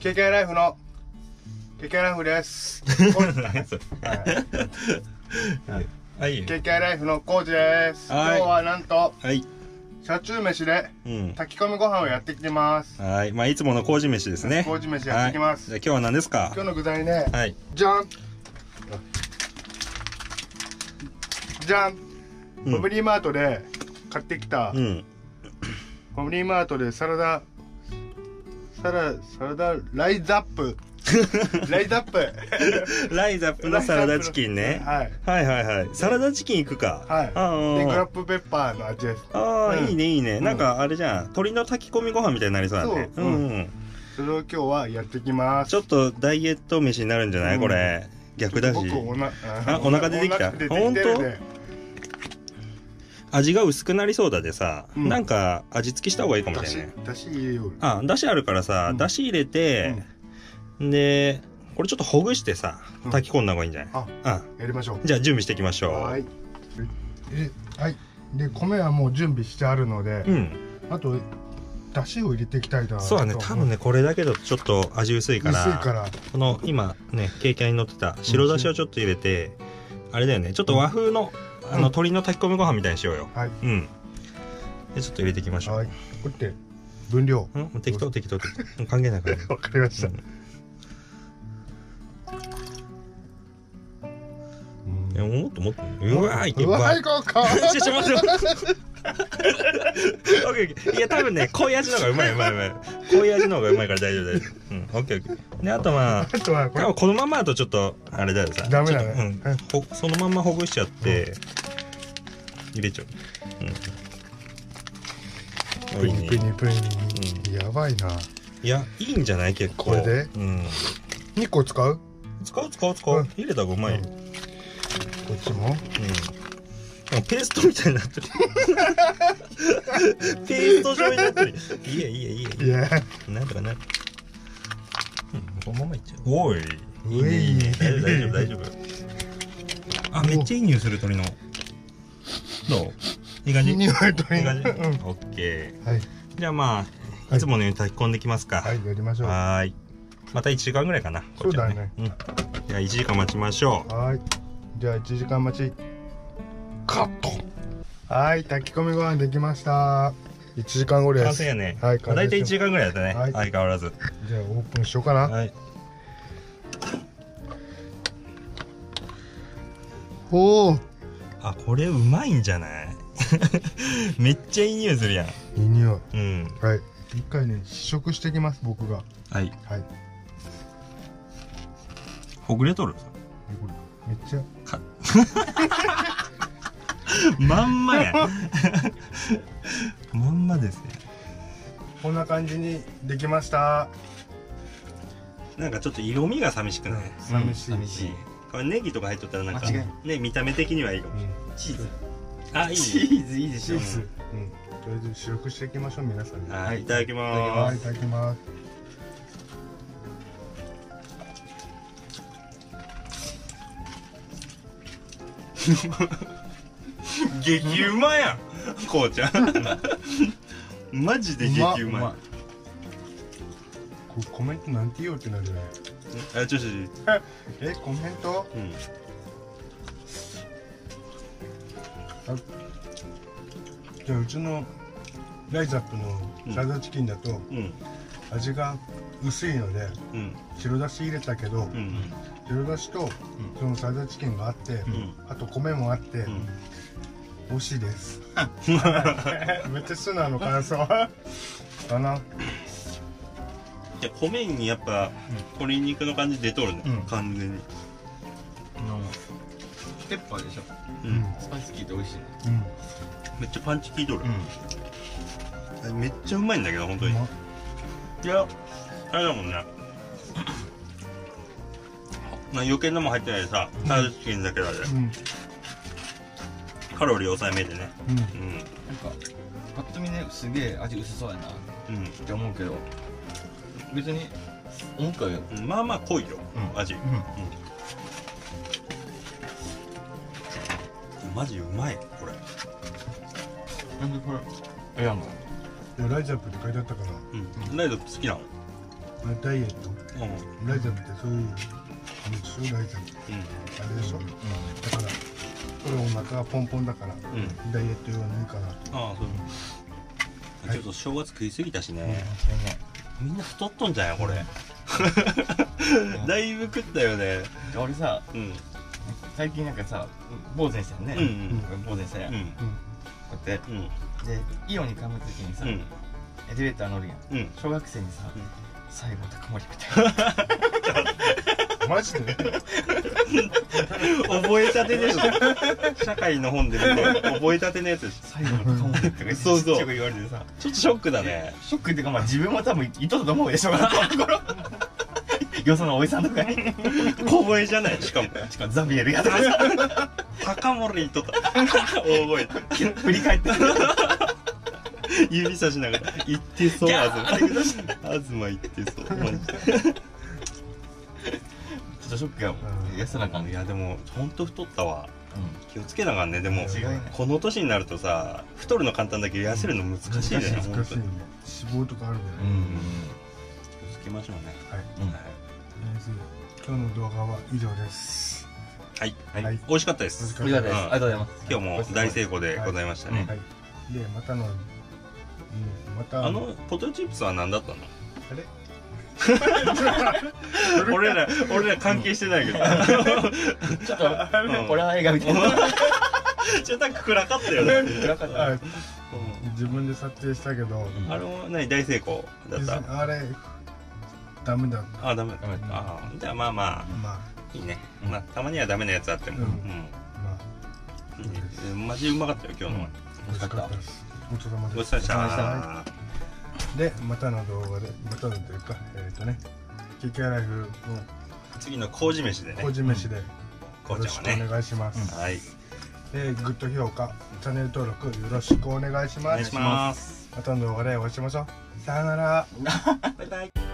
KK ライフの KK ライフです。は いはい。KK ライフのコージです。今はい日はなんとはい。車中飯でうん。炊き込みご飯をやってきてます。はい。まあ、いつもの麹飯ですね。麹飯やってきますはいじゃあ今日は何ですか？今日の具材ね、はい。じゃん。じゃん。うんファミリーマートで買ってきた、うん。ファミリーマートでサラダサラサラダライズアップ ライズアップライザップのサラダチキンね。はいはいはいはい。サラダチキンいくか。はいあでグラッープペッパーの味ですあー、うんいいねいいね。うんなんかあれじゃん。鶏の炊き込みご飯みたいになりそうだね。そううんそれを今日はやってきますちょっとダイエット飯になるんじゃないこれ。逆だし。僕おなあお腹出てきたお腹出てきてるね味が薄くなりそうだでさ、うん。なんか味付きした方がいいかもだししれないね。だし入れようあ、だしあるからさ、うん。だし入れて、で、これちょっとほぐしてさ、うん。炊き込んだ方がいいんじゃない、ああ。やりましょう。じゃあ準備していきましょう。はい。えはい。で米はもう準備してあるので、うん。あとだしを入れていきたいなそうだね、多分ね、これだけだとちょっと味薄いから、薄いから。この今ね、経験に乗ってた白だしをちょっと入れて、あれだよね、ちょっと和風の、あの、うん鶏の炊き込みご飯みたいにしようよ。はいうん。で、ちょっと入れていきましょう。はいこれって分量うん、適当適当適当。関係ないから。わかりました、うんや、もっともっと、うわーいけうわばいこうか ちょ、ちょ、待って待って。オッケーオッケー。いや、多分ね、濃い味の方がうまいうまいうまい。濃い味の方がうまいから大丈夫大丈夫。うん、オッケーオッケー。で、あとまあ、あとはこれこのままだとちょっと、あれだよさ。ダメだねちょっとうんほそのままほぐしちゃって、入れちゃう。うん。プニプニプニ、うやばいないや、いいんじゃない？結構。これで？うん。2個使う？使う使う使う。うん入れた方がうまいよ。こっちもうん。ペーストみたいになってる。ペースト状になってる。いいやいいやいいやいいや。いやなんとかなる。うん、このままいっちゃう。おい。いいねいいね。大丈夫大丈夫。あ、めっちゃいい匂いする鳥の。どう？いい感じ？いい匂いといいいい感じ？うんオッケー。はいじゃあまはあ、いいつものように炊き込んできますか。はいやりましょうはい。また1時間ぐらいかな。こっちはそうだねうん。じゃあ1時間待ちましょう。いじゃあ1時間待ちカットはい炊き込みご飯できました1時間後です完成やね。はいまあ大体1時間ぐらいだったね。はい相変わらず。じゃあオープンしようかな、はい。おおあ、これうまいんじゃない？めっちゃいい匂いするやん。いい匂いうん。はい一回ね試食してきます僕がはい。はいほぐれとる？めっちゃ。まんまや。まんまですね。こんな感じにできました。なんかちょっと色味が寂しくない、寂しい、寂しい。これネギとか入っとったらなんかね見た目的にはいいかも。しれチーズ。あいいチーズいいでしょ。チーズ。うん。とりあえず試食していきましょう皆さんに。はいいただきまはいただきます 激うまやんこうちゃん。マジで激うまい。これコメントなんて言おうってなるよね。あちょちょちょ。えコメント？うん。じゃあうちのライザップのサラダチキンだとうん。味が薄いのでうん。白だし入れたけどうん白だしとそのサラダチキンがあってん。あと米もあってうん。美味しいです。めっちゃ素直な感想。だな。じゃあ米にやっぱ鶏肉の感じ出とるね、うん。完全に。あのペッパーでしょ。うん、うんスパイス効いて美味しいね。うん。めっちゃパンチ効いとる、うめっちゃうまいんだけど本当に、いやあれだもんねまあ余計なもん入ってないでさサラダチキンだけだで、うん。カロリー抑えめでね。うん。うん。んなんかパッと見ねすげえ味薄そうやな。っうん。て思うけど別に思ったまあまあ濃いよ、うん。味、うん。マジうまいこれ。なんでこれ？えやんのいやライザップって書いてあったから。うん。ライド好きなの。まあ、ダイエット？うん。ライザップってそういうあれでしょライザップあれでしょ、だからこれお腹がポンポンだから、ん。ダイエット用にいいかなとああそうはい。ちょっと正月食いすぎたしね。みんな太っとんじゃんよこれ。だいぶ食ったよね。俺さうん。最近なんかさ坊主にしたよね。うん坊主にしたやん。こうんうやって。うん。でイオンに買う時にさエうん。レベーター乗るやん。うん。小学生にさうん。最後高森みたいマジで？覚えたてでしょ。社会の本で見て覚えたてのやつでし最後のそうそう。ちっちゃく言われてさ。ょちょっとショックだね。ショックっていうかまあ自分も多分いとったと思うでしょ学校の頃。よそのおじさんとかに。小声じゃない？しかも。しかもザビエルやとかさ。高森にとった大声。振り返って指さしながら言ってそう。東東言ってそうマジでとショックやもん。安らかんいやでもほんと太ったわ。気をつけながらね。でもこの年になるとさ太るの簡単だけど痩せるの難しいね。難しいね。脂肪とかあるから。ね、うん気をつけましょうね。はい。うんはい。今日の動画は以上です。はい。はい。はい。美味しかったです。美味しかったありがとうございます。ありがとうございます。今日も大成功でございましたね。はい。でまたの、うん、またあのポテトチップスは何だったの？あれ？俺ら俺ら関係してないけど。ちょっとん。ホラー映画みたいなちょっとなんか暗かったよね。暗かった。あ自分で撮影したけど、あれも何大成功だった？あれダメだっあダメだダメだあじゃあまあまあ。あ。いいね。うんまあたまにはダメなやつあっても。うん。うん。まあ。いいね。マジうまかったよ今日の。は美味しかったです。ごちそうさまでした。はでまたの動画でまたのというかえっ、とね KK ライフの次の麹飯でね。麹飯でよこうろしくおちゃんはね。願いします、はい。でグッド評価チャンネル登録よろしくお願いします。お願いします。またの動画でお会いしましょう。さよなら。バイバイ